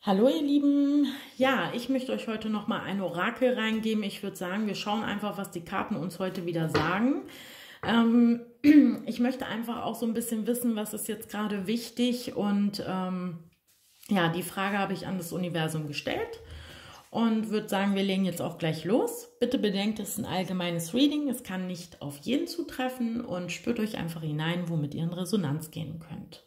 Hallo ihr Lieben, ja, ich möchte euch heute nochmal ein Orakel reingeben. Ich würde sagen, wir schauen einfach, was die Karten uns heute wieder sagen. Ähm, ich möchte einfach auch so ein bisschen wissen, was ist jetzt gerade wichtig und ähm, ja, die Frage habe ich an das Universum gestellt und würde sagen, wir legen jetzt auch gleich los. Bitte bedenkt, es ist ein allgemeines Reading, es kann nicht auf jeden zutreffen und spürt euch einfach hinein, womit ihr in Resonanz gehen könnt.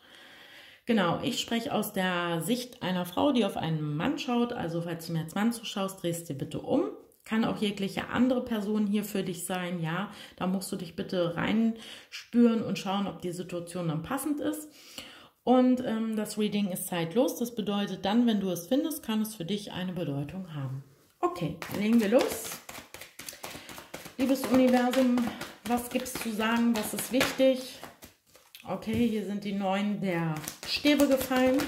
Genau, ich spreche aus der Sicht einer Frau, die auf einen Mann schaut. Also falls du mir als Mann zuschaust, drehst du bitte um. Kann auch jegliche andere Person hier für dich sein, ja. Da musst du dich bitte reinspüren und schauen, ob die Situation dann passend ist. Und ähm, das Reading ist zeitlos. Das bedeutet dann, wenn du es findest, kann es für dich eine Bedeutung haben. Okay, legen wir los. Liebes Universum, was gibt es zu sagen? Was ist wichtig? Okay, hier sind die neuen der Stäbe gefallen.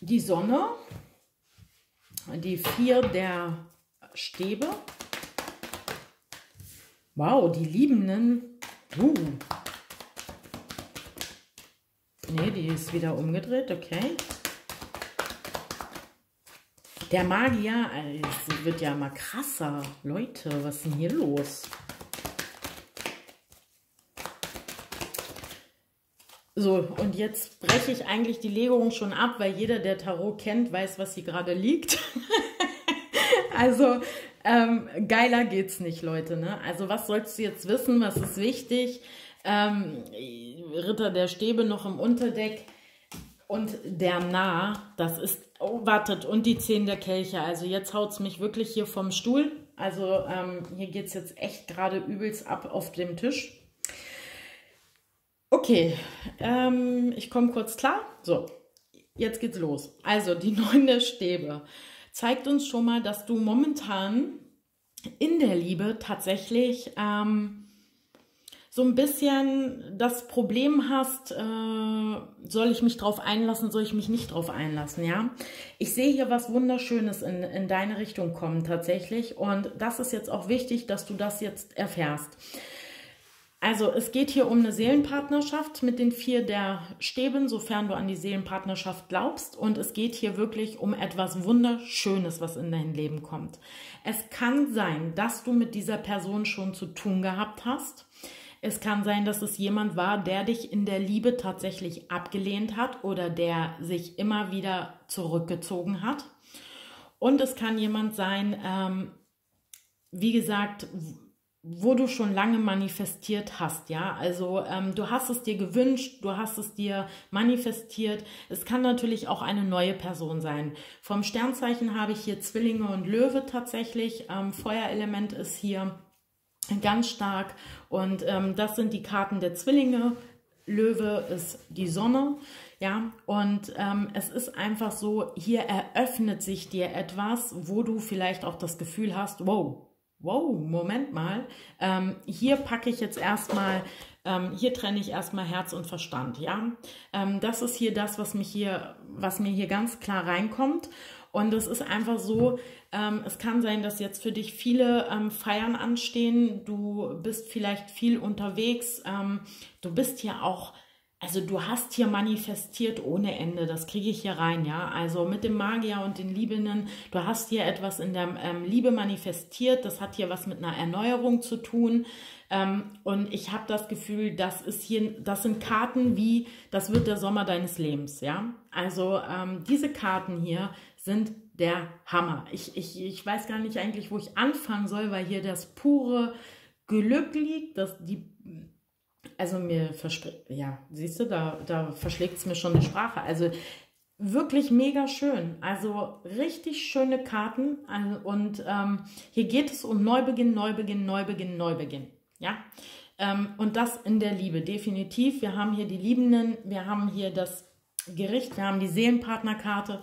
Die Sonne, die vier der Stäbe. Wow, die Liebenden. Uh. Ne, die ist wieder umgedreht, okay. Der Magier, es wird ja immer krasser. Leute, was ist denn hier los? So, und jetzt breche ich eigentlich die Legung schon ab, weil jeder, der Tarot kennt, weiß, was hier gerade liegt. also, ähm, geiler geht's nicht, Leute. Ne? Also, was sollst du jetzt wissen? Was ist wichtig? Ähm, Ritter der Stäbe noch im Unterdeck und der Nah, das ist, oh, wartet, und die Zehn der Kelche. Also jetzt haut es mich wirklich hier vom Stuhl. Also ähm, hier geht es jetzt echt gerade übelst ab auf dem Tisch. Okay, ähm, ich komme kurz klar. So, jetzt geht's los. Also die Neun der Stäbe zeigt uns schon mal, dass du momentan in der Liebe tatsächlich... Ähm, so ein bisschen das Problem hast, äh, soll ich mich drauf einlassen, soll ich mich nicht drauf einlassen, ja? Ich sehe hier was Wunderschönes in, in deine Richtung kommen tatsächlich und das ist jetzt auch wichtig, dass du das jetzt erfährst. Also es geht hier um eine Seelenpartnerschaft mit den vier der Stäben, sofern du an die Seelenpartnerschaft glaubst. Und es geht hier wirklich um etwas Wunderschönes, was in dein Leben kommt. Es kann sein, dass du mit dieser Person schon zu tun gehabt hast es kann sein, dass es jemand war, der dich in der Liebe tatsächlich abgelehnt hat oder der sich immer wieder zurückgezogen hat. Und es kann jemand sein, ähm, wie gesagt, wo du schon lange manifestiert hast, ja. Also ähm, du hast es dir gewünscht, du hast es dir manifestiert. Es kann natürlich auch eine neue Person sein. Vom Sternzeichen habe ich hier Zwillinge und Löwe tatsächlich. Ähm, Feuerelement ist hier ganz stark. Und ähm, das sind die Karten der Zwillinge. Löwe ist die Sonne. Ja, und ähm, es ist einfach so, hier eröffnet sich dir etwas, wo du vielleicht auch das Gefühl hast, wow, wow, Moment mal, ähm, hier packe ich jetzt erstmal, ähm, hier trenne ich erstmal Herz und Verstand, ja. Ähm, das ist hier das, was mich hier, was mir hier ganz klar reinkommt. Und es ist einfach so, ähm, es kann sein, dass jetzt für dich viele ähm, Feiern anstehen. Du bist vielleicht viel unterwegs. Ähm, du bist ja auch, also du hast hier manifestiert ohne Ende. Das kriege ich hier rein, ja. Also mit dem Magier und den Liebenden, du hast hier etwas in der ähm, Liebe manifestiert. Das hat hier was mit einer Erneuerung zu tun. Ähm, und ich habe das Gefühl, das ist hier, das sind Karten wie, das wird der Sommer deines Lebens, ja. Also ähm, diese Karten hier sind der Hammer. Ich, ich, ich weiß gar nicht eigentlich, wo ich anfangen soll, weil hier das pure Glück liegt, dass die, also mir verspricht, ja, siehst du, da, da verschlägt es mir schon die Sprache. Also wirklich mega schön. Also richtig schöne Karten. Also, und ähm, hier geht es um Neubeginn, Neubeginn, Neubeginn, Neubeginn. Ja. Ähm, und das in der Liebe, definitiv. Wir haben hier die Liebenden, wir haben hier das Gericht, wir haben die Seelenpartnerkarte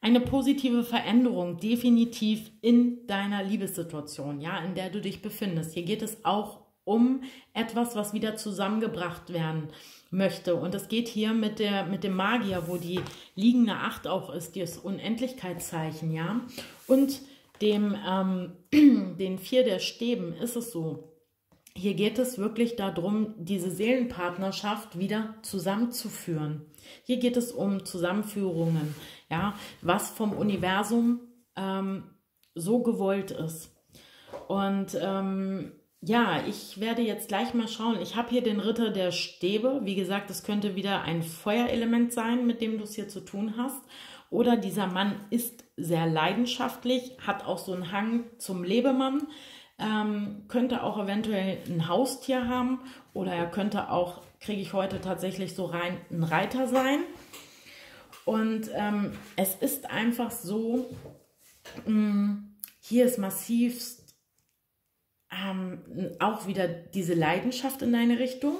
eine positive Veränderung definitiv in deiner Liebessituation, ja, in der du dich befindest. Hier geht es auch um etwas, was wieder zusammengebracht werden möchte. Und es geht hier mit, der, mit dem Magier, wo die liegende Acht auch ist, das Unendlichkeitszeichen, ja. Und dem, ähm, den vier der Stäben ist es so. Hier geht es wirklich darum, diese Seelenpartnerschaft wieder zusammenzuführen. Hier geht es um Zusammenführungen, ja, was vom Universum ähm, so gewollt ist. Und ähm, ja, ich werde jetzt gleich mal schauen. Ich habe hier den Ritter der Stäbe. Wie gesagt, es könnte wieder ein Feuerelement sein, mit dem du es hier zu tun hast. Oder dieser Mann ist sehr leidenschaftlich, hat auch so einen Hang zum Lebemann, ähm, könnte auch eventuell ein Haustier haben oder er könnte auch, kriege ich heute tatsächlich so rein, ein Reiter sein. Und ähm, es ist einfach so, mh, mm, hier ist massivst ähm, auch wieder diese Leidenschaft in deine Richtung.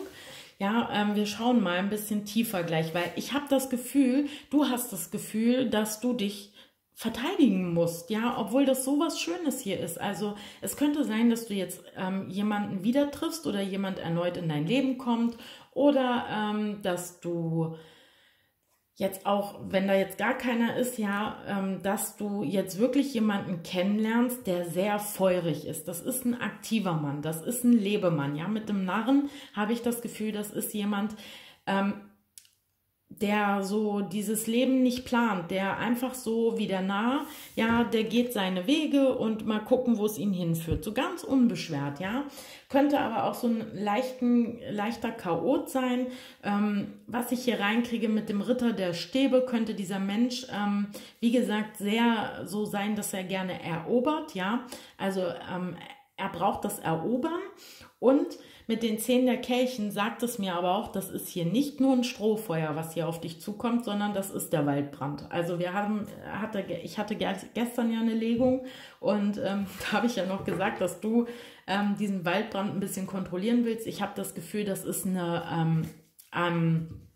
Ja, ähm, wir schauen mal ein bisschen tiefer gleich, weil ich habe das Gefühl, du hast das Gefühl, dass du dich verteidigen musst, ja, obwohl das so was Schönes hier ist. Also es könnte sein, dass du jetzt ähm, jemanden wieder triffst oder jemand erneut in dein Leben kommt oder ähm, dass du jetzt auch, wenn da jetzt gar keiner ist, ja, ähm, dass du jetzt wirklich jemanden kennenlernst, der sehr feurig ist. Das ist ein aktiver Mann, das ist ein Lebemann, ja. Mit dem Narren habe ich das Gefühl, das ist jemand, ähm, der so dieses Leben nicht plant, der einfach so wie der Nah, ja, der geht seine Wege und mal gucken, wo es ihn hinführt. So ganz unbeschwert, ja. Könnte aber auch so ein leichten, leichter Chaot sein. Ähm, was ich hier reinkriege mit dem Ritter der Stäbe, könnte dieser Mensch, ähm, wie gesagt, sehr so sein, dass er gerne erobert, ja. Also ähm, er braucht das Erobern und mit den Zehen der Kelchen sagt es mir aber auch, das ist hier nicht nur ein Strohfeuer, was hier auf dich zukommt, sondern das ist der Waldbrand. Also wir haben, hatte, ich hatte gestern ja eine Legung und ähm, da habe ich ja noch gesagt, dass du ähm, diesen Waldbrand ein bisschen kontrollieren willst. Ich habe das Gefühl, das ist eine ähm,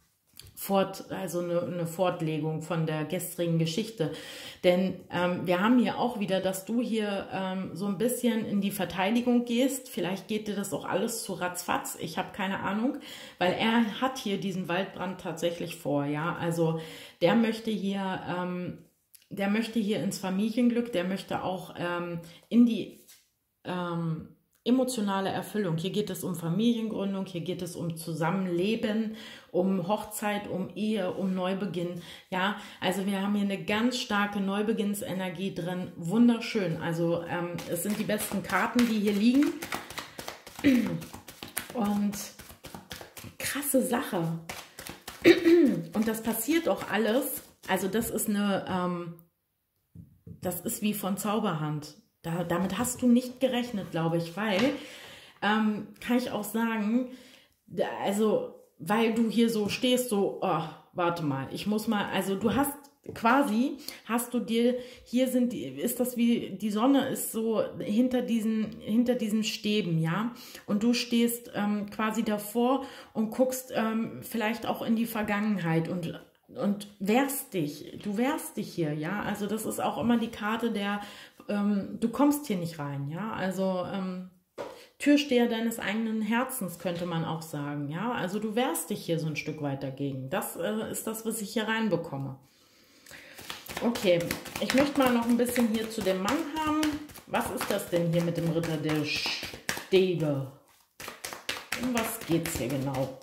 Fort, also eine, eine, Fortlegung von der gestrigen Geschichte. Denn ähm, wir haben hier auch wieder, dass du hier ähm, so ein bisschen in die Verteidigung gehst. Vielleicht geht dir das auch alles zu ratzfatz. Ich habe keine Ahnung, weil er hat hier diesen Waldbrand tatsächlich vor. Ja, also der möchte hier, ähm, der möchte hier ins Familienglück, der möchte auch ähm, in die ähm, emotionale Erfüllung. Hier geht es um Familiengründung, hier geht es um Zusammenleben, um Hochzeit, um Ehe, um Neubeginn. Ja, also wir haben hier eine ganz starke Neubeginnsenergie drin. Wunderschön. Also ähm, es sind die besten Karten, die hier liegen. Und krasse Sache. Und das passiert auch alles. Also das ist eine, ähm, das ist wie von Zauberhand. Da, damit hast du nicht gerechnet, glaube ich, weil, ähm, kann ich auch sagen, also, weil du hier so stehst, so, oh, warte mal, ich muss mal, also du hast quasi, hast du dir, hier sind die, ist das wie, die Sonne ist so hinter diesen, hinter diesen Stäben, ja, und du stehst ähm, quasi davor und guckst ähm, vielleicht auch in die Vergangenheit und und wehrst dich, du wehrst dich hier, ja, also das ist auch immer die Karte der ähm, du kommst hier nicht rein, ja, also ähm, Türsteher deines eigenen Herzens, könnte man auch sagen, ja, also du wehrst dich hier so ein Stück weit dagegen. Das äh, ist das, was ich hier reinbekomme. Okay, ich möchte mal noch ein bisschen hier zu dem Mann haben. Was ist das denn hier mit dem Ritter der Stäbe? Um was geht es hier genau?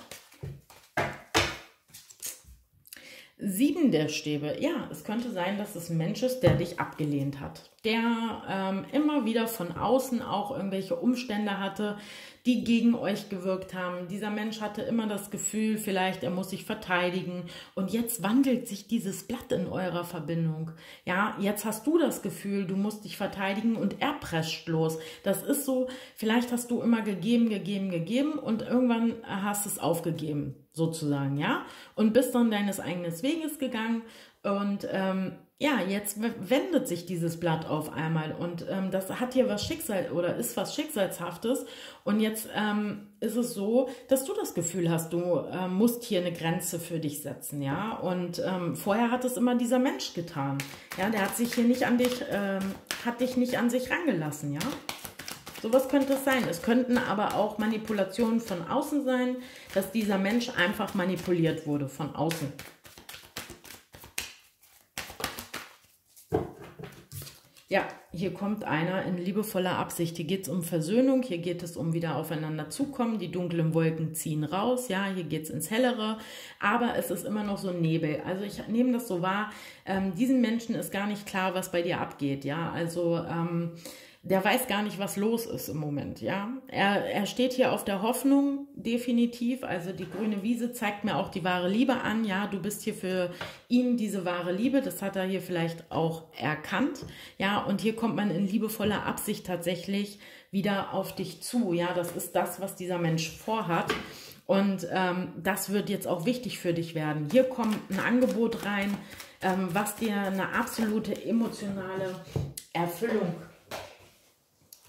Sieben der Stäbe. Ja, es könnte sein, dass es ein Mensch ist, der dich abgelehnt hat. Der ähm, immer wieder von außen auch irgendwelche Umstände hatte, die gegen euch gewirkt haben. Dieser Mensch hatte immer das Gefühl, vielleicht er muss sich verteidigen. Und jetzt wandelt sich dieses Blatt in eurer Verbindung. Ja, jetzt hast du das Gefühl, du musst dich verteidigen und er prescht los. Das ist so, vielleicht hast du immer gegeben, gegeben, gegeben und irgendwann hast es aufgegeben, sozusagen, ja. Und bist dann deines eigenen Weges gegangen. Und ähm, ja, jetzt wendet sich dieses Blatt auf einmal. Und ähm, das hat hier was Schicksal oder ist was Schicksalshaftes. Und jetzt ähm, ist es so, dass du das Gefühl hast, du äh, musst hier eine Grenze für dich setzen, ja? Und ähm, vorher hat es immer dieser Mensch getan, ja, der hat sich hier nicht an dich, ähm, hat dich nicht an sich rangelassen, ja. Sowas könnte es sein. Es könnten aber auch Manipulationen von außen sein, dass dieser Mensch einfach manipuliert wurde von außen. Ja, hier kommt einer in liebevoller Absicht. Hier geht es um Versöhnung, hier geht es um wieder aufeinander zukommen. Die dunklen Wolken ziehen raus, ja, hier geht es ins Hellere, aber es ist immer noch so Nebel. Also ich nehme das so wahr, ähm, diesen Menschen ist gar nicht klar, was bei dir abgeht, ja. Also ähm, der weiß gar nicht, was los ist im Moment, ja. Er, er steht hier auf der Hoffnung, definitiv. Also die grüne Wiese zeigt mir auch die wahre Liebe an, ja. Du bist hier für ihn diese wahre Liebe, das hat er hier vielleicht auch erkannt, ja. Und hier kommt man in liebevoller Absicht tatsächlich wieder auf dich zu, ja. Das ist das, was dieser Mensch vorhat. Und ähm, das wird jetzt auch wichtig für dich werden. Hier kommt ein Angebot rein, ähm, was dir eine absolute emotionale Erfüllung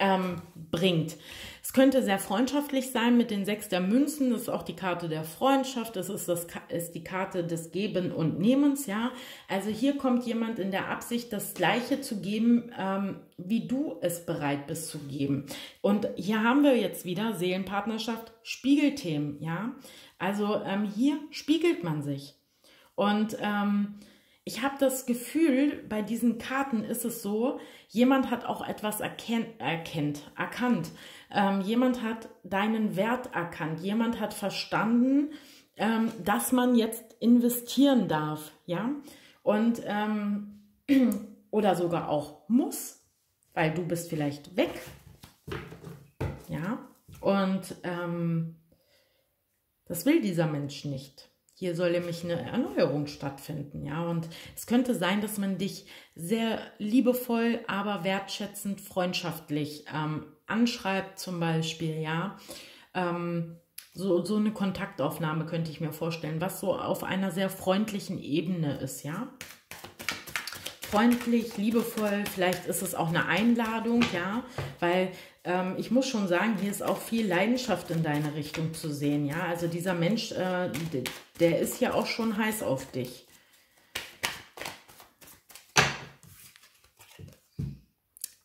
ähm, bringt. Es könnte sehr freundschaftlich sein mit den Sechs der Münzen. Das ist auch die Karte der Freundschaft. Das ist, das ist die Karte des Geben und Nehmens. Ja, also hier kommt jemand in der Absicht, das Gleiche zu geben, ähm, wie du es bereit bist zu geben. Und hier haben wir jetzt wieder Seelenpartnerschaft, Spiegelthemen. Ja, also ähm, hier spiegelt man sich und ähm, ich habe das Gefühl, bei diesen Karten ist es so, jemand hat auch etwas erkennt, erkennt erkannt. Ähm, jemand hat deinen Wert erkannt. Jemand hat verstanden, ähm, dass man jetzt investieren darf, ja, und ähm, oder sogar auch muss, weil du bist vielleicht weg, ja, und ähm, das will dieser Mensch nicht. Hier soll nämlich eine Erneuerung stattfinden, ja. Und es könnte sein, dass man dich sehr liebevoll, aber wertschätzend, freundschaftlich ähm, anschreibt, zum Beispiel, ja. Ähm, so, so eine Kontaktaufnahme könnte ich mir vorstellen, was so auf einer sehr freundlichen Ebene ist, ja freundlich, liebevoll. Vielleicht ist es auch eine Einladung, ja, weil ähm, ich muss schon sagen, hier ist auch viel Leidenschaft in deine Richtung zu sehen, ja. Also dieser Mensch, äh, der ist ja auch schon heiß auf dich.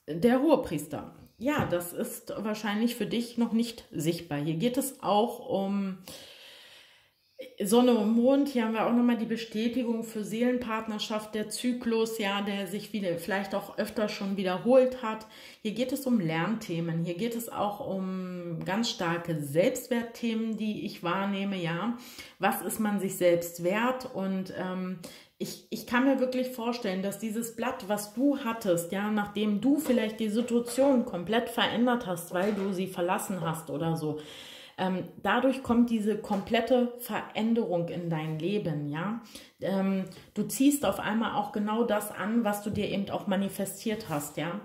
Der Hohepriester. Ja, das ist wahrscheinlich für dich noch nicht sichtbar. Hier geht es auch um Sonne und Mond, hier haben wir auch nochmal die Bestätigung für Seelenpartnerschaft, der Zyklus, ja, der sich wieder, vielleicht auch öfter schon wiederholt hat. Hier geht es um Lernthemen, hier geht es auch um ganz starke Selbstwertthemen, die ich wahrnehme, ja. Was ist man sich selbst wert? Und ähm, ich, ich kann mir wirklich vorstellen, dass dieses Blatt, was du hattest, ja, nachdem du vielleicht die Situation komplett verändert hast, weil du sie verlassen hast oder so, ähm, dadurch kommt diese komplette Veränderung in dein Leben, ja. Ähm, du ziehst auf einmal auch genau das an, was du dir eben auch manifestiert hast, ja.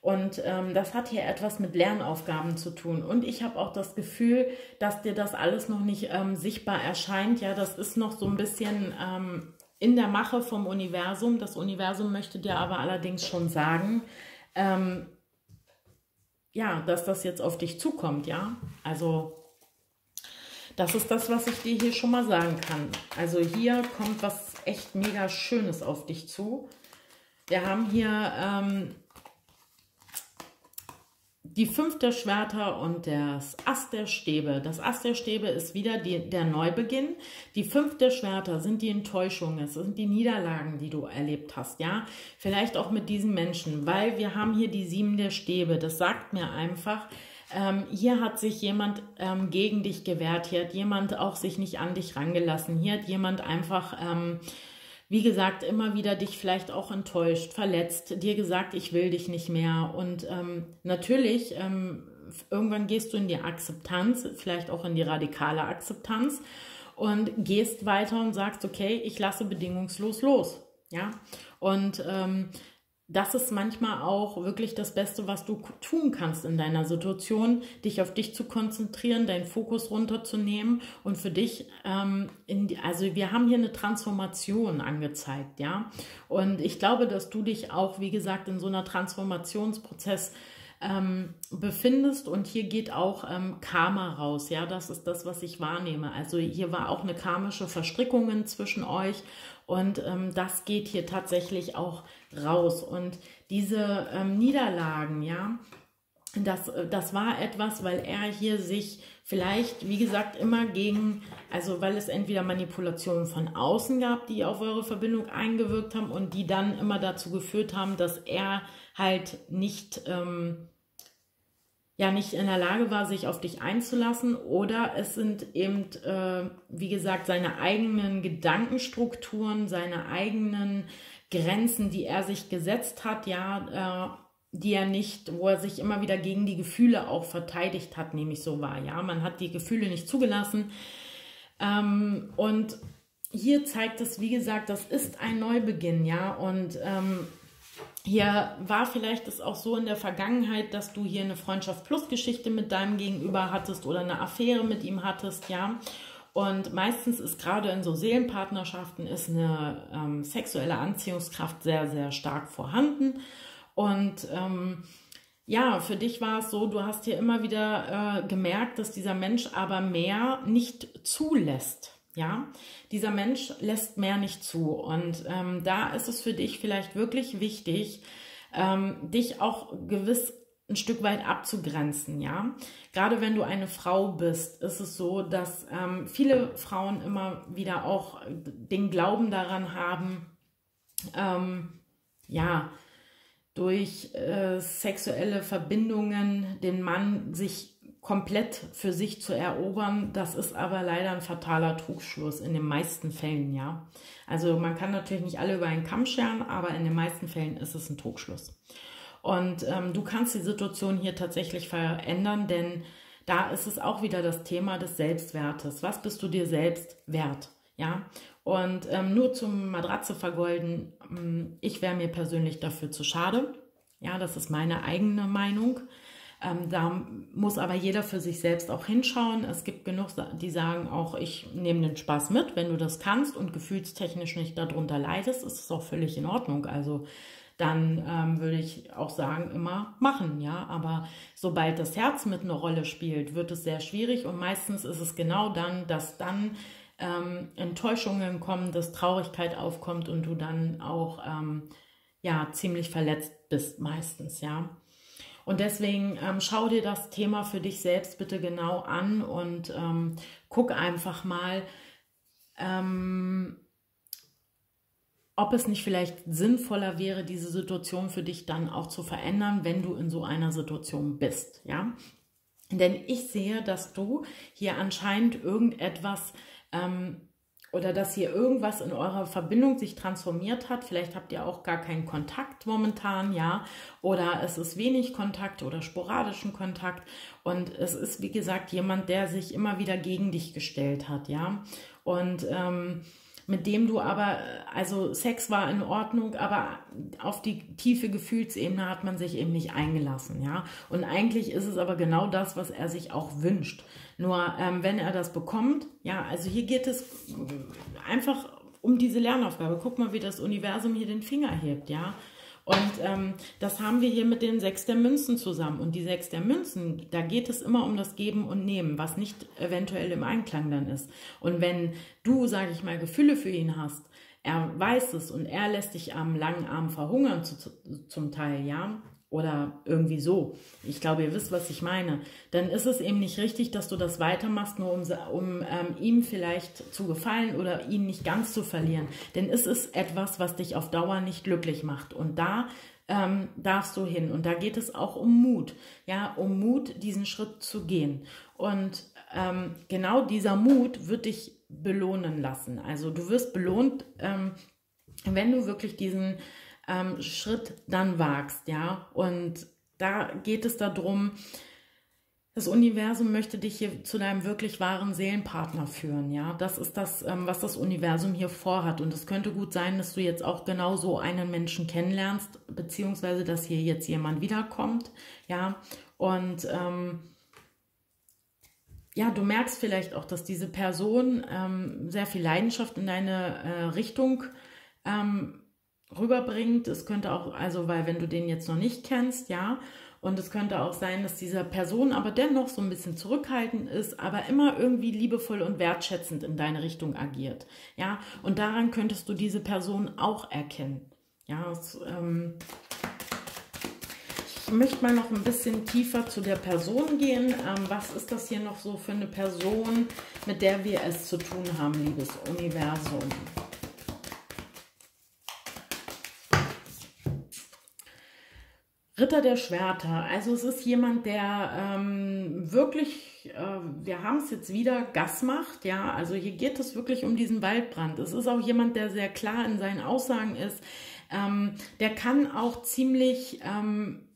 Und ähm, das hat hier etwas mit Lernaufgaben zu tun. Und ich habe auch das Gefühl, dass dir das alles noch nicht ähm, sichtbar erscheint. Ja, das ist noch so ein bisschen ähm, in der Mache vom Universum. Das Universum möchte dir aber allerdings schon sagen, ähm, ja, dass das jetzt auf dich zukommt, ja. Also das ist das, was ich dir hier schon mal sagen kann. Also hier kommt was echt mega Schönes auf dich zu. Wir haben hier ähm, die fünf der Schwerter und das Ast der Stäbe. Das Ast der Stäbe ist wieder die, der Neubeginn. Die fünf der Schwerter sind die Enttäuschungen, es sind die Niederlagen, die du erlebt hast, ja. Vielleicht auch mit diesen Menschen, weil wir haben hier die sieben der Stäbe. Das sagt mir einfach, ähm, hier hat sich jemand ähm, gegen dich gewehrt, hier hat jemand auch sich nicht an dich rangelassen, hier hat jemand einfach, ähm, wie gesagt, immer wieder dich vielleicht auch enttäuscht, verletzt, dir gesagt, ich will dich nicht mehr. Und ähm, natürlich, ähm, irgendwann gehst du in die Akzeptanz, vielleicht auch in die radikale Akzeptanz und gehst weiter und sagst, okay, ich lasse bedingungslos los. Ja, und ähm, das ist manchmal auch wirklich das Beste, was du tun kannst in deiner Situation, dich auf dich zu konzentrieren, deinen Fokus runterzunehmen und für dich, ähm, in die, also wir haben hier eine Transformation angezeigt, ja. Und ich glaube, dass du dich auch, wie gesagt, in so einer Transformationsprozess ähm, befindest und hier geht auch ähm, Karma raus, ja, das ist das, was ich wahrnehme. Also hier war auch eine karmische Verstrickung zwischen euch und ähm, das geht hier tatsächlich auch raus. Und diese ähm, Niederlagen, ja, das, das war etwas, weil er hier sich vielleicht, wie gesagt, immer gegen, also weil es entweder Manipulationen von außen gab, die auf eure Verbindung eingewirkt haben und die dann immer dazu geführt haben, dass er halt nicht, ähm, ja, nicht in der Lage war, sich auf dich einzulassen. Oder es sind eben, äh, wie gesagt, seine eigenen Gedankenstrukturen, seine eigenen Grenzen, die er sich gesetzt hat, ja, äh, die er nicht, wo er sich immer wieder gegen die Gefühle auch verteidigt hat, nämlich so war. Ja, man hat die Gefühle nicht zugelassen. Ähm, und hier zeigt es, wie gesagt, das ist ein Neubeginn, ja. Und ähm, hier war vielleicht es auch so in der Vergangenheit, dass du hier eine Freundschaft plus Geschichte mit deinem Gegenüber hattest oder eine Affäre mit ihm hattest, ja. Und meistens ist gerade in so Seelenpartnerschaften ist eine ähm, sexuelle Anziehungskraft sehr, sehr stark vorhanden. Und ähm, ja, für dich war es so, du hast hier immer wieder äh, gemerkt, dass dieser Mensch aber mehr nicht zulässt. Ja, dieser Mensch lässt mehr nicht zu. Und ähm, da ist es für dich vielleicht wirklich wichtig, ähm, dich auch gewiss ein Stück weit abzugrenzen, ja. Gerade wenn du eine Frau bist, ist es so, dass ähm, viele Frauen immer wieder auch den Glauben daran haben, ähm, ja, durch äh, sexuelle Verbindungen den Mann sich komplett für sich zu erobern. Das ist aber leider ein fataler Trugschluss in den meisten Fällen, ja. Also man kann natürlich nicht alle über einen Kamm scheren, aber in den meisten Fällen ist es ein Trugschluss. Und ähm, du kannst die Situation hier tatsächlich verändern, denn da ist es auch wieder das Thema des Selbstwertes. Was bist du dir selbst wert? Ja, und ähm, nur zum Matratze vergolden, ähm, ich wäre mir persönlich dafür zu schade. Ja, das ist meine eigene Meinung. Ähm, da muss aber jeder für sich selbst auch hinschauen. Es gibt genug, die sagen auch, ich nehme den Spaß mit. Wenn du das kannst und gefühlstechnisch nicht darunter leidest, ist es auch völlig in Ordnung. Also dann ähm, würde ich auch sagen, immer machen, ja. Aber sobald das Herz mit einer Rolle spielt, wird es sehr schwierig und meistens ist es genau dann, dass dann ähm, Enttäuschungen kommen, dass Traurigkeit aufkommt und du dann auch ähm, ja ziemlich verletzt bist meistens, ja. Und deswegen ähm, schau dir das Thema für dich selbst bitte genau an und ähm, guck einfach mal, ähm, ob es nicht vielleicht sinnvoller wäre, diese Situation für dich dann auch zu verändern, wenn du in so einer Situation bist, ja. Denn ich sehe, dass du hier anscheinend irgendetwas ähm, oder dass hier irgendwas in eurer Verbindung sich transformiert hat. Vielleicht habt ihr auch gar keinen Kontakt momentan, ja, oder es ist wenig Kontakt oder sporadischen Kontakt und es ist, wie gesagt, jemand, der sich immer wieder gegen dich gestellt hat, ja, und ähm, mit dem du aber, also Sex war in Ordnung, aber auf die tiefe Gefühlsebene hat man sich eben nicht eingelassen, ja. Und eigentlich ist es aber genau das, was er sich auch wünscht. Nur ähm, wenn er das bekommt, ja, also hier geht es einfach um diese Lernaufgabe. Guck mal, wie das Universum hier den Finger hebt, ja. Und ähm, das haben wir hier mit den sechs der Münzen zusammen. Und die sechs der Münzen, da geht es immer um das Geben und Nehmen, was nicht eventuell im Einklang dann ist. Und wenn du, sage ich mal, Gefühle für ihn hast, er weiß es und er lässt dich am langen Arm verhungern zu, zu, zum Teil, ja, oder irgendwie so. Ich glaube, ihr wisst, was ich meine. Dann ist es eben nicht richtig, dass du das weitermachst, nur um, um ähm, ihm vielleicht zu gefallen oder ihn nicht ganz zu verlieren. Denn es ist etwas, was dich auf Dauer nicht glücklich macht. Und da ähm, darfst du hin. Und da geht es auch um Mut. Ja, um Mut, diesen Schritt zu gehen. Und ähm, genau dieser Mut wird dich belohnen lassen. Also du wirst belohnt, ähm, wenn du wirklich diesen ähm, Schritt dann wagst, ja. Und da geht es darum, das Universum möchte dich hier zu deinem wirklich wahren Seelenpartner führen, ja. Das ist das, ähm, was das Universum hier vorhat. Und es könnte gut sein, dass du jetzt auch genau so einen Menschen kennenlernst, beziehungsweise dass hier jetzt jemand wiederkommt, ja. Und ähm, ja, du merkst vielleicht auch, dass diese Person ähm, sehr viel Leidenschaft in deine äh, Richtung ähm, rüberbringt. Es könnte auch, also weil wenn du den jetzt noch nicht kennst, ja, und es könnte auch sein, dass dieser Person aber dennoch so ein bisschen zurückhaltend ist, aber immer irgendwie liebevoll und wertschätzend in deine Richtung agiert. Ja, und daran könntest du diese Person auch erkennen. Ja, es, ähm, ich möchte mal noch ein bisschen tiefer zu der Person gehen. Ähm, was ist das hier noch so für eine Person, mit der wir es zu tun haben, liebes Universum? Ritter der Schwerter. Also es ist jemand, der ähm, wirklich, äh, wir haben es jetzt wieder, Gas macht. Ja, also hier geht es wirklich um diesen Waldbrand. Es ist auch jemand, der sehr klar in seinen Aussagen ist. Ähm, der kann auch ziemlich ähm,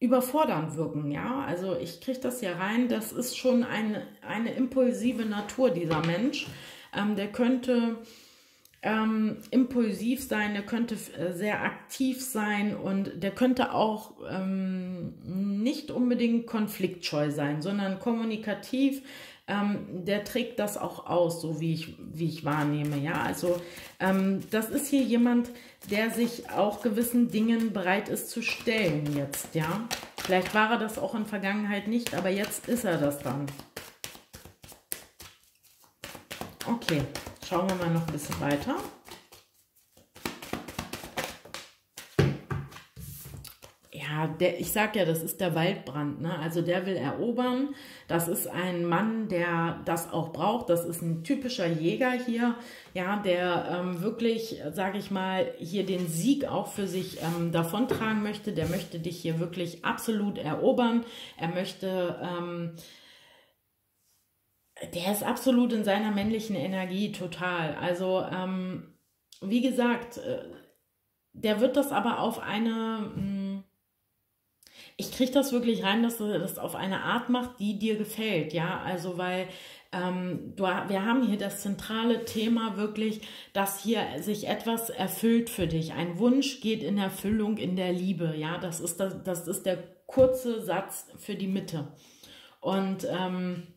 überfordernd wirken. Ja, also ich kriege das hier rein. Das ist schon eine, eine impulsive Natur, dieser Mensch. Ähm, der könnte ähm, impulsiv sein, der könnte äh, sehr aktiv sein und der könnte auch ähm, nicht unbedingt konfliktscheu sein, sondern kommunikativ. Ähm, der trägt das auch aus, so wie ich, wie ich wahrnehme. Ja, also ähm, das ist hier jemand, der sich auch gewissen Dingen bereit ist zu stellen jetzt. Ja, vielleicht war er das auch in Vergangenheit nicht, aber jetzt ist er das dann. Okay. Schauen wir mal noch ein bisschen weiter. Ja, der, ich sag ja, das ist der Waldbrand, ne? Also der will erobern. Das ist ein Mann, der das auch braucht. Das ist ein typischer Jäger hier, ja, der ähm, wirklich, sage ich mal, hier den Sieg auch für sich ähm, davontragen möchte. Der möchte dich hier wirklich absolut erobern. Er möchte ähm, der ist absolut in seiner männlichen Energie total. Also, ähm, wie gesagt, äh, der wird das aber auf eine, hm, ich kriege das wirklich rein, dass er das auf eine Art macht, die dir gefällt, ja, also weil ähm, du, wir haben hier das zentrale Thema wirklich, dass hier sich etwas erfüllt für dich. Ein Wunsch geht in Erfüllung in der Liebe, ja, das ist, das, das ist der kurze Satz für die Mitte. Und ähm,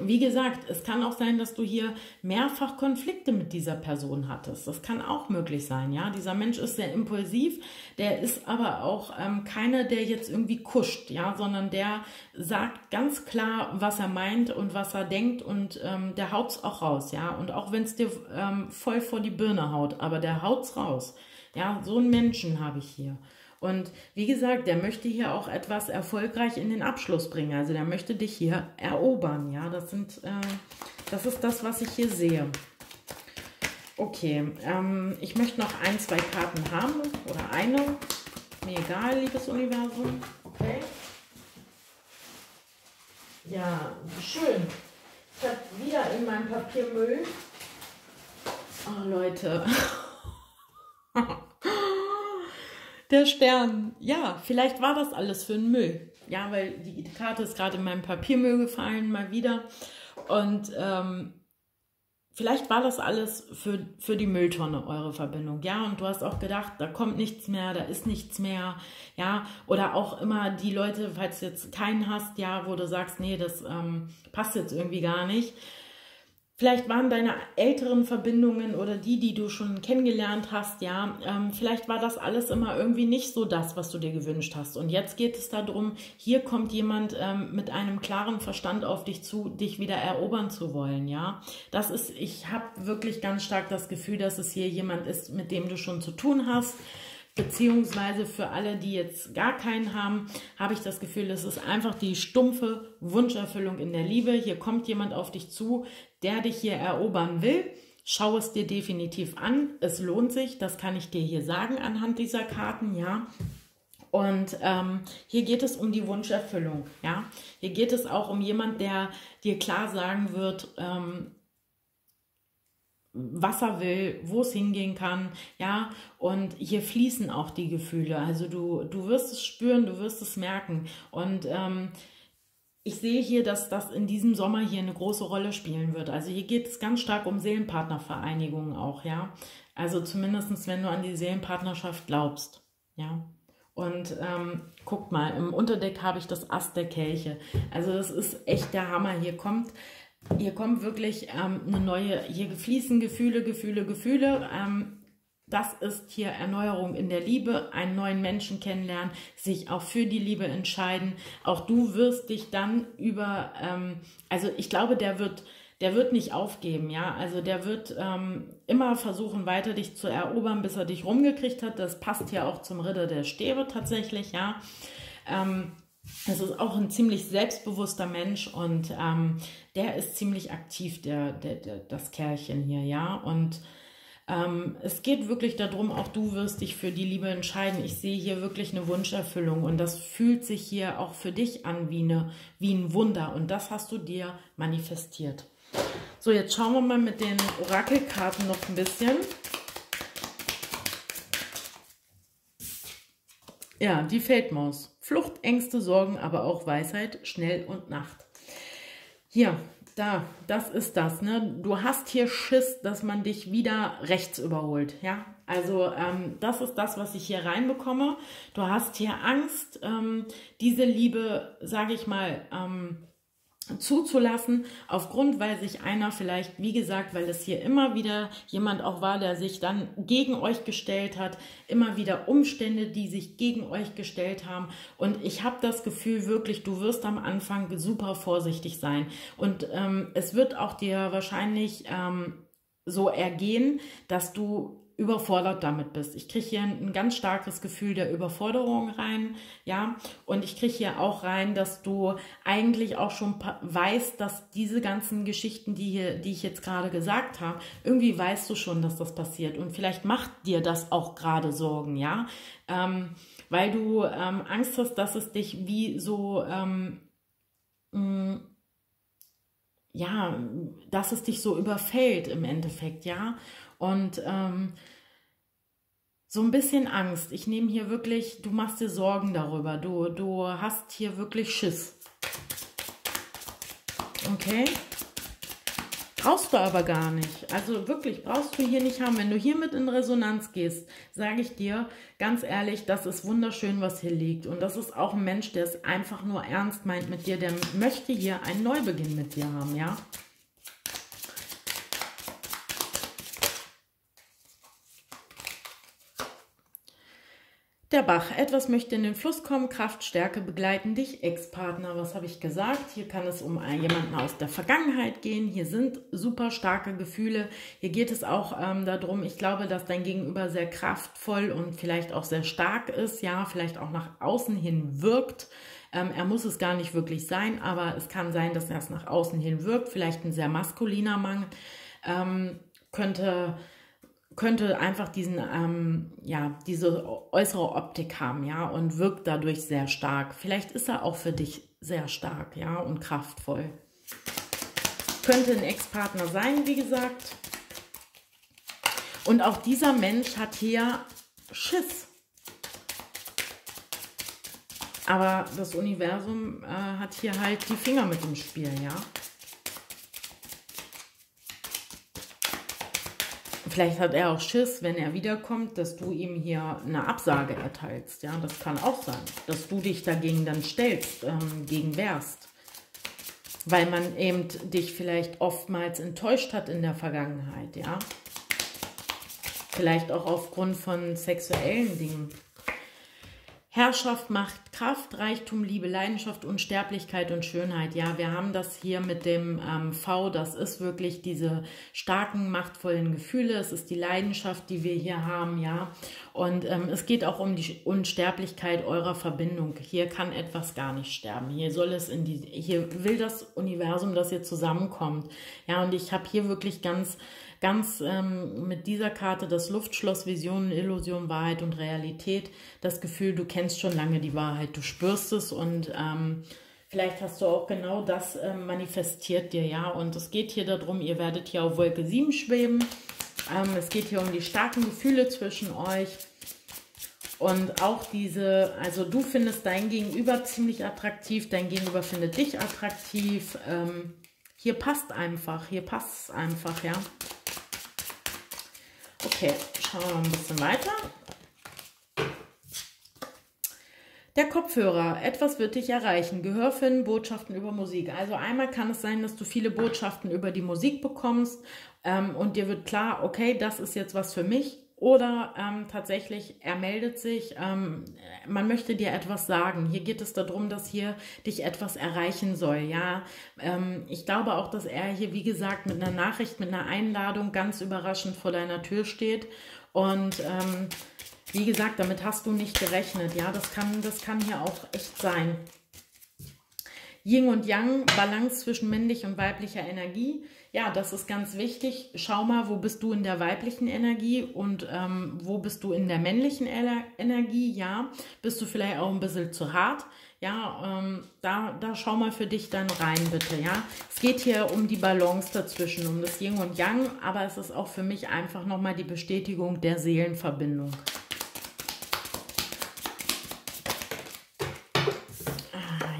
wie gesagt, es kann auch sein, dass du hier mehrfach Konflikte mit dieser Person hattest. Das kann auch möglich sein, ja. Dieser Mensch ist sehr impulsiv, der ist aber auch ähm, keiner, der jetzt irgendwie kuscht, ja, sondern der sagt ganz klar, was er meint und was er denkt und ähm, der haut's auch raus, ja. Und auch wenn es dir ähm, voll vor die Birne haut, aber der haut's raus. Ja, so einen Menschen habe ich hier. Und wie gesagt, der möchte hier auch etwas erfolgreich in den Abschluss bringen. Also der möchte dich hier erobern. Ja, das sind, äh, das ist das, was ich hier sehe. Okay, ähm, ich möchte noch ein, zwei Karten haben oder eine. Mir egal, liebes Universum. Okay. Ja, schön. Ich habe wieder in meinem Papiermüll. Oh, Leute. Der Stern. Ja, vielleicht war das alles für einen Müll. Ja, weil die Karte ist gerade in meinem Papiermüll gefallen, mal wieder. Und ähm, vielleicht war das alles für, für die Mülltonne, eure Verbindung. Ja, und du hast auch gedacht, da kommt nichts mehr, da ist nichts mehr. Ja, oder auch immer die Leute, falls du jetzt keinen hast, ja, wo du sagst, nee, das ähm, passt jetzt irgendwie gar nicht Vielleicht waren deine älteren Verbindungen oder die, die du schon kennengelernt hast, ja, ähm, vielleicht war das alles immer irgendwie nicht so das, was du dir gewünscht hast. Und jetzt geht es darum, hier kommt jemand ähm, mit einem klaren Verstand auf dich zu, dich wieder erobern zu wollen, ja. Das ist, ich habe wirklich ganz stark das Gefühl, dass es hier jemand ist, mit dem du schon zu tun hast beziehungsweise für alle, die jetzt gar keinen haben, habe ich das Gefühl, es ist einfach die stumpfe Wunscherfüllung in der Liebe. Hier kommt jemand auf dich zu, der dich hier erobern will. Schau es dir definitiv an. Es lohnt sich, das kann ich dir hier sagen anhand dieser Karten, ja. Und ähm, hier geht es um die Wunscherfüllung, ja. Hier geht es auch um jemand, der dir klar sagen wird, ähm, was er will, wo es hingehen kann, ja, und hier fließen auch die Gefühle, also du, du wirst es spüren, du wirst es merken und ähm, ich sehe hier, dass das in diesem Sommer hier eine große Rolle spielen wird. Also hier geht es ganz stark um Seelenpartnervereinigungen auch, ja. Also zumindest, wenn du an die Seelenpartnerschaft glaubst, ja. Und ähm, guckt mal, im Unterdeck habe ich das Ast der Kelche. Also das ist echt der Hammer. Hier kommt hier kommt wirklich ähm, eine neue, hier fließen Gefühle, Gefühle, Gefühle. Ähm, das ist hier Erneuerung in der Liebe, einen neuen Menschen kennenlernen, sich auch für die Liebe entscheiden. Auch du wirst dich dann über, ähm, also ich glaube, der wird der wird nicht aufgeben, ja. Also der wird ähm, immer versuchen, weiter dich zu erobern, bis er dich rumgekriegt hat. Das passt ja auch zum Ritter der Stäbe tatsächlich, ja. Ähm, das ist auch ein ziemlich selbstbewusster Mensch und ähm, der ist ziemlich aktiv, der, der, der, das Kerlchen hier, ja. Und ähm, es geht wirklich darum, auch du wirst dich für die Liebe entscheiden. Ich sehe hier wirklich eine Wunscherfüllung und das fühlt sich hier auch für dich an wie, eine, wie ein Wunder und das hast du dir manifestiert. So, jetzt schauen wir mal mit den Orakelkarten noch ein bisschen. Ja, die Feldmaus. Flucht, Ängste, Sorgen, aber auch Weisheit, schnell und Nacht. Hier, da, das ist das. Ne? Du hast hier Schiss, dass man dich wieder rechts überholt. Ja, also ähm, das ist das, was ich hier reinbekomme. Du hast hier Angst, ähm, diese Liebe, sage ich mal, ähm, zuzulassen, aufgrund, weil sich einer vielleicht, wie gesagt, weil es hier immer wieder jemand auch war, der sich dann gegen euch gestellt hat, immer wieder Umstände, die sich gegen euch gestellt haben. Und ich habe das Gefühl wirklich, du wirst am Anfang super vorsichtig sein. Und ähm, es wird auch dir wahrscheinlich ähm, so ergehen, dass du überfordert damit bist. Ich kriege hier ein ganz starkes Gefühl der Überforderung rein, ja, und ich kriege hier auch rein, dass du eigentlich auch schon weißt, dass diese ganzen Geschichten, die hier, die ich jetzt gerade gesagt habe, irgendwie weißt du schon, dass das passiert und vielleicht macht dir das auch gerade Sorgen, ja, ähm, weil du ähm, Angst hast, dass es dich wie so ähm, mm, ja, dass es dich so überfällt im Endeffekt, ja. Und ähm, so ein bisschen Angst. Ich nehme hier wirklich, du machst dir Sorgen darüber. Du, du hast hier wirklich Schiss. Okay? Brauchst du aber gar nicht. Also wirklich, brauchst du hier nicht haben. Wenn du hier mit in Resonanz gehst, sage ich dir ganz ehrlich, das ist wunderschön, was hier liegt. Und das ist auch ein Mensch, der es einfach nur ernst meint mit dir. Der möchte hier einen Neubeginn mit dir haben, ja? Der Bach. Etwas möchte in den Fluss kommen, Kraft, Stärke begleiten dich, Ex-Partner. Was habe ich gesagt? Hier kann es um jemanden aus der Vergangenheit gehen. Hier sind super starke Gefühle. Hier geht es auch ähm, darum, ich glaube, dass dein Gegenüber sehr kraftvoll und vielleicht auch sehr stark ist. Ja, vielleicht auch nach außen hin wirkt. Ähm, er muss es gar nicht wirklich sein, aber es kann sein, dass er es nach außen hin wirkt. Vielleicht ein sehr maskuliner Mann. Ähm, könnte könnte einfach diesen, ähm, ja, diese äußere Optik haben, ja, und wirkt dadurch sehr stark. Vielleicht ist er auch für dich sehr stark, ja, und kraftvoll. Könnte ein Ex-Partner sein, wie gesagt. Und auch dieser Mensch hat hier Schiss. Aber das Universum äh, hat hier halt die Finger mit im Spiel, ja. Vielleicht hat er auch Schiss, wenn er wiederkommt, dass du ihm hier eine Absage erteilst. Ja, das kann auch sein, dass du dich dagegen dann stellst, ähm, gegen wehrst. Weil man eben dich vielleicht oftmals enttäuscht hat in der Vergangenheit, ja. Vielleicht auch aufgrund von sexuellen Dingen. Herrschaft, Macht, Kraft, Reichtum, Liebe, Leidenschaft, Unsterblichkeit und Schönheit. Ja, wir haben das hier mit dem ähm, V. Das ist wirklich diese starken, machtvollen Gefühle. Es ist die Leidenschaft, die wir hier haben, ja. Und ähm, es geht auch um die Unsterblichkeit eurer Verbindung. Hier kann etwas gar nicht sterben. Hier soll es in die, hier will das Universum, dass ihr zusammenkommt. Ja, und ich habe hier wirklich ganz ganz ähm, mit dieser Karte das Luftschloss Visionen, Illusion, Wahrheit und Realität. Das Gefühl, du kennst schon lange die Wahrheit, du spürst es und ähm, vielleicht hast du auch genau das ähm, manifestiert dir, ja. Und es geht hier darum, ihr werdet hier auf Wolke 7 schweben. Ähm, es geht hier um die starken Gefühle zwischen euch. Und auch diese, also du findest dein Gegenüber ziemlich attraktiv, dein Gegenüber findet dich attraktiv. Ähm, hier passt einfach, hier passt es einfach, ja. Okay, schauen wir mal ein bisschen weiter. Der Kopfhörer, etwas wird dich erreichen. Gehör finden, Botschaften über Musik. Also einmal kann es sein, dass du viele Botschaften über die Musik bekommst ähm, und dir wird klar, okay, das ist jetzt was für mich. Oder ähm, tatsächlich, er meldet sich, ähm, man möchte dir etwas sagen. Hier geht es darum, dass hier dich etwas erreichen soll. Ja, ähm, ich glaube auch, dass er hier, wie gesagt, mit einer Nachricht, mit einer Einladung ganz überraschend vor deiner Tür steht. Und ähm, wie gesagt, damit hast du nicht gerechnet. Ja, das kann, das kann hier auch echt sein. Yin und Yang, Balance zwischen männlich und weiblicher Energie. Ja, das ist ganz wichtig. Schau mal, wo bist du in der weiblichen Energie und ähm, wo bist du in der männlichen Energie? Ja, bist du vielleicht auch ein bisschen zu hart? Ja, ähm, da, da schau mal für dich dann rein, bitte. Ja, es geht hier um die Balance dazwischen, um das Yin und Yang, aber es ist auch für mich einfach nochmal die Bestätigung der Seelenverbindung.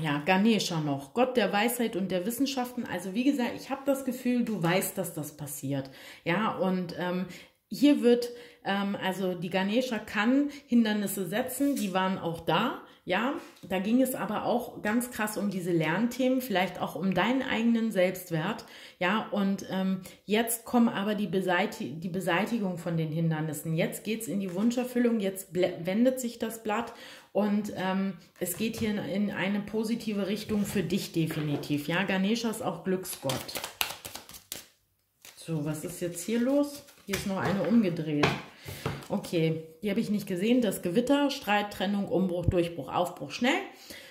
Ja, Ganesha noch, Gott der Weisheit und der Wissenschaften. Also wie gesagt, ich habe das Gefühl, du weißt, dass das passiert. Ja, und ähm, hier wird, ähm, also die Ganesha kann Hindernisse setzen, die waren auch da. Ja, da ging es aber auch ganz krass um diese Lernthemen, vielleicht auch um deinen eigenen Selbstwert. Ja, und ähm, jetzt kommen aber die, Beseitig die Beseitigung von den Hindernissen. Jetzt geht es in die Wunscherfüllung, jetzt wendet sich das Blatt und ähm, es geht hier in eine positive Richtung für dich definitiv. Ja, Ganesha ist auch Glücksgott. So, was ist jetzt hier los? Hier ist noch eine umgedreht. Okay, die habe ich nicht gesehen. Das Gewitter, Streit, Trennung, Umbruch, Durchbruch, Aufbruch, schnell.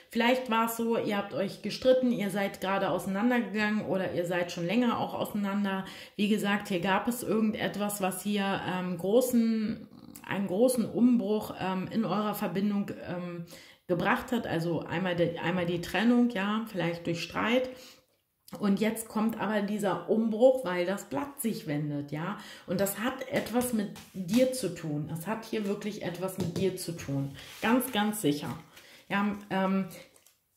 Vielleicht war es so, ihr habt euch gestritten, ihr seid gerade auseinandergegangen oder ihr seid schon länger auch auseinander. Wie gesagt, hier gab es irgendetwas, was hier ähm, großen einen großen Umbruch ähm, in eurer Verbindung ähm, gebracht hat. Also einmal die, einmal die Trennung, ja, vielleicht durch Streit. Und jetzt kommt aber dieser Umbruch, weil das Blatt sich wendet, ja. Und das hat etwas mit dir zu tun. Das hat hier wirklich etwas mit dir zu tun. Ganz, ganz sicher. Ja, ähm,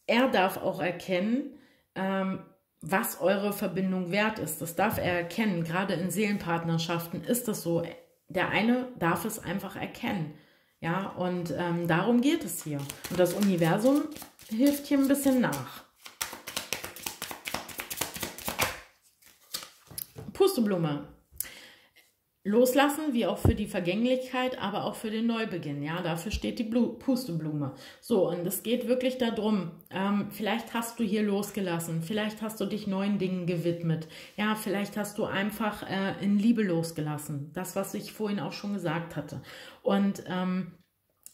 er darf auch erkennen, ähm, was eure Verbindung wert ist. Das darf er erkennen. Gerade in Seelenpartnerschaften ist das so der eine darf es einfach erkennen. Ja, und ähm, darum geht es hier. Und das Universum hilft hier ein bisschen nach. Pusteblume. Loslassen, wie auch für die Vergänglichkeit, aber auch für den Neubeginn. Ja, dafür steht die Blu Pusteblume. So, und es geht wirklich darum, ähm, vielleicht hast du hier losgelassen, vielleicht hast du dich neuen Dingen gewidmet. Ja, vielleicht hast du einfach äh, in Liebe losgelassen. Das, was ich vorhin auch schon gesagt hatte. Und ähm,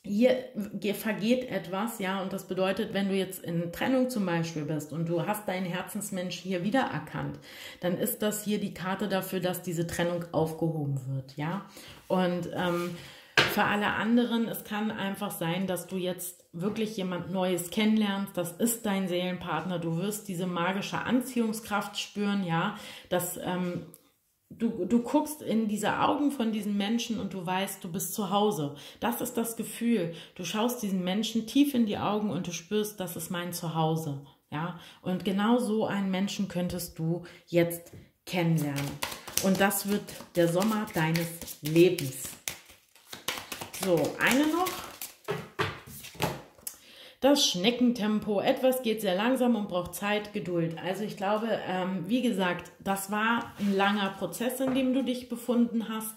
hier vergeht etwas, ja, und das bedeutet, wenn du jetzt in Trennung zum Beispiel bist und du hast deinen Herzensmensch hier wiedererkannt, dann ist das hier die Karte dafür, dass diese Trennung aufgehoben wird, ja. Und ähm, für alle anderen, es kann einfach sein, dass du jetzt wirklich jemand Neues kennenlernst. Das ist dein Seelenpartner. Du wirst diese magische Anziehungskraft spüren, ja. Das ähm, du, du guckst in diese Augen von diesen Menschen und du weißt, du bist zu Hause. Das ist das Gefühl. Du schaust diesen Menschen tief in die Augen und du spürst, das ist mein Zuhause. Ja, und genau so einen Menschen könntest du jetzt kennenlernen. Und das wird der Sommer deines Lebens. So, eine noch. Das Schneckentempo, etwas geht sehr langsam und braucht Zeit, Geduld. Also ich glaube, ähm, wie gesagt, das war ein langer Prozess, in dem du dich befunden hast.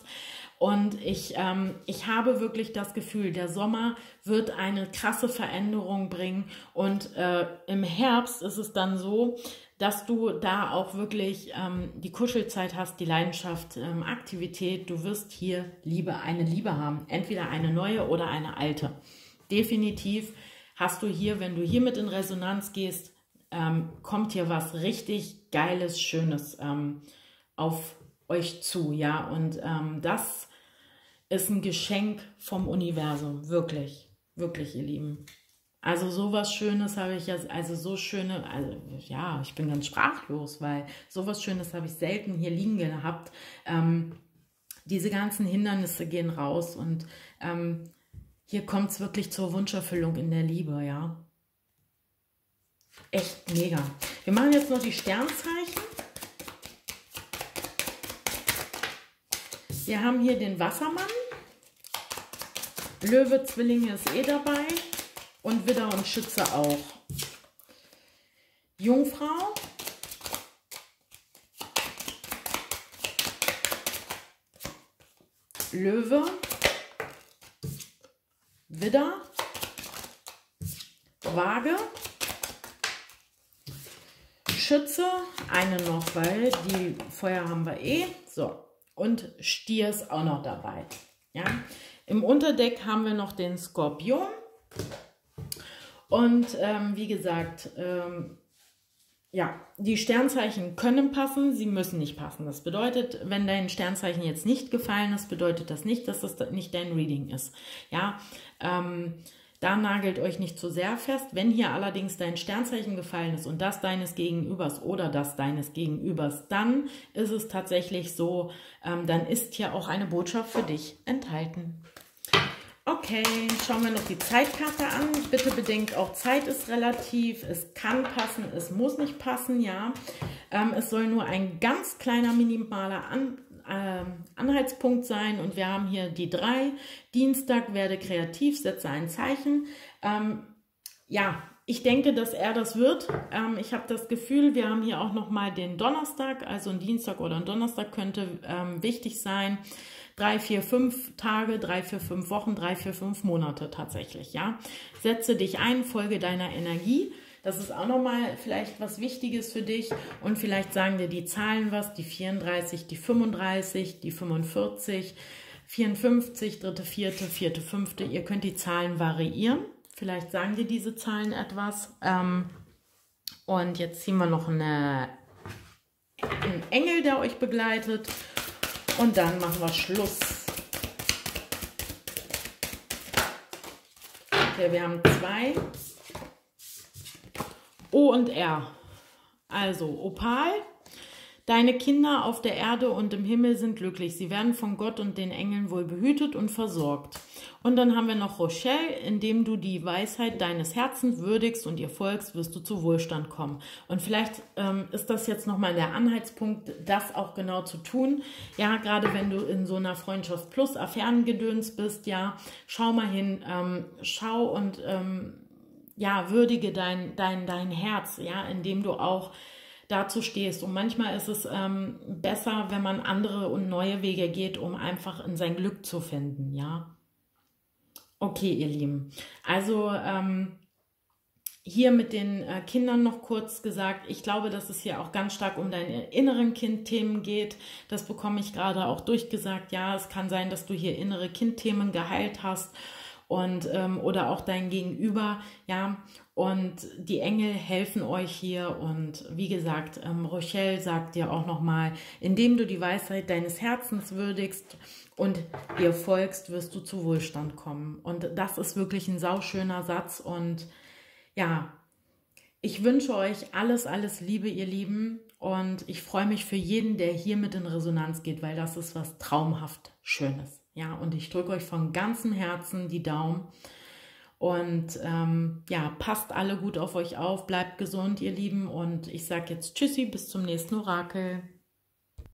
Und ich, ähm, ich habe wirklich das Gefühl, der Sommer wird eine krasse Veränderung bringen. Und äh, im Herbst ist es dann so, dass du da auch wirklich ähm, die Kuschelzeit hast, die Leidenschaft, ähm, Aktivität. Du wirst hier Liebe, eine Liebe haben. Entweder eine neue oder eine alte. Definitiv hast du hier, wenn du hiermit in Resonanz gehst, ähm, kommt hier was richtig Geiles, Schönes ähm, auf euch zu, ja. Und ähm, das ist ein Geschenk vom Universum, wirklich, wirklich, ihr Lieben. Also sowas Schönes habe ich jetzt, also so schöne, also ja, ich bin ganz sprachlos, weil sowas Schönes habe ich selten hier liegen gehabt. Ähm, diese ganzen Hindernisse gehen raus und ähm, hier kommt es wirklich zur Wunscherfüllung in der Liebe, ja. Echt mega. Wir machen jetzt noch die Sternzeichen. Wir haben hier den Wassermann. Löwe, Zwillinge ist eh dabei. Und Widder und Schütze auch. Jungfrau. Löwe. Widder, Waage, Schütze, eine noch, weil die Feuer haben wir eh. So, und Stier ist auch noch dabei. Ja, im Unterdeck haben wir noch den Skorpion. Und ähm, wie gesagt, ähm, ja, die Sternzeichen können passen, sie müssen nicht passen. Das bedeutet, wenn dein Sternzeichen jetzt nicht gefallen ist, bedeutet das nicht, dass das nicht dein Reading ist. Ja, ähm, da nagelt euch nicht zu sehr fest. Wenn hier allerdings dein Sternzeichen gefallen ist und das deines Gegenübers oder das deines Gegenübers, dann ist es tatsächlich so, ähm, dann ist hier auch eine Botschaft für dich enthalten. Okay, schauen wir noch die Zeitkarte an. Bitte bedenkt auch, Zeit ist relativ. Es kann passen, es muss nicht passen, ja. Ähm, es soll nur ein ganz kleiner, minimaler an, äh, Anhaltspunkt sein. Und wir haben hier die drei. Dienstag werde kreativ, setze ein Zeichen. Ähm, ja, ich denke, dass er das wird. Ähm, ich habe das Gefühl, wir haben hier auch nochmal den Donnerstag, also ein Dienstag oder ein Donnerstag könnte ähm, wichtig sein drei, vier, fünf Tage, drei, vier, fünf Wochen, drei, vier, fünf Monate tatsächlich, ja. Setze dich ein, folge deiner Energie. Das ist auch nochmal vielleicht was Wichtiges für dich und vielleicht sagen dir die Zahlen was, die 34, die 35, die 45, 54, dritte, vierte, vierte, fünfte. Ihr könnt die Zahlen variieren. Vielleicht sagen dir diese Zahlen etwas. Ähm, und jetzt ziehen wir noch eine, einen Engel, der euch begleitet. Und dann machen wir Schluss. Okay, wir haben zwei. O und R. Also Opal. Deine Kinder auf der Erde und im Himmel sind glücklich. Sie werden von Gott und den Engeln wohl behütet und versorgt. Und dann haben wir noch Rochelle, indem du die Weisheit deines Herzens würdigst und ihr folgst, wirst du zu Wohlstand kommen. Und vielleicht ähm, ist das jetzt nochmal der Anhaltspunkt, das auch genau zu tun. Ja, gerade wenn du in so einer Freundschaft plus Affärengedöns bist, ja, schau mal hin, ähm, schau und ähm, ja, würdige dein, dein, dein Herz, ja, indem du auch dazu stehst. Und manchmal ist es ähm, besser, wenn man andere und neue Wege geht, um einfach in sein Glück zu finden, ja. Okay, ihr Lieben. Also ähm, hier mit den äh, Kindern noch kurz gesagt, ich glaube, dass es hier auch ganz stark um deine inneren Kindthemen geht. Das bekomme ich gerade auch durchgesagt. Ja, es kann sein, dass du hier innere Kindthemen geheilt hast und ähm, oder auch dein Gegenüber, ja. Und die Engel helfen euch hier und wie gesagt, ähm, Rochelle sagt dir auch nochmal, indem du die Weisheit deines Herzens würdigst und ihr folgst, wirst du zu Wohlstand kommen. Und das ist wirklich ein sauschöner Satz. Und ja, ich wünsche euch alles, alles Liebe, ihr Lieben. Und ich freue mich für jeden, der hier mit in Resonanz geht, weil das ist was traumhaft Schönes. Ja, und ich drücke euch von ganzem Herzen die Daumen. Und ähm, ja, passt alle gut auf euch auf, bleibt gesund, ihr Lieben. Und ich sage jetzt Tschüssi, bis zum nächsten Orakel.